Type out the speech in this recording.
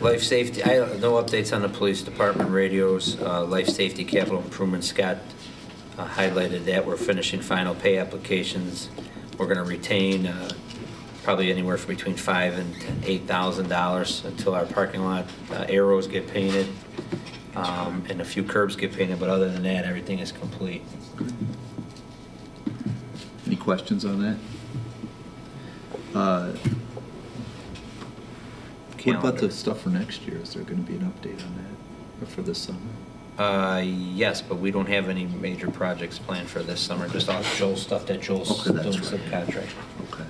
Life safety, I, no updates on the police department radios. Uh, Life safety capital improvement, Scott uh, highlighted that. We're finishing final pay applications. We're going to retain uh, probably anywhere from between five and eight thousand dollars until our parking lot uh, arrows get painted um, and a few curbs get painted, but other than that, everything is complete. Any questions on that? Uh, What about the stuff for next year? Is there going to be an update on that, or for this summer? Uh, Yes, but we don't have any major projects planned for this summer, just all Joel's stuff that Joel's Okay, doing that's right. subcontract. Okay.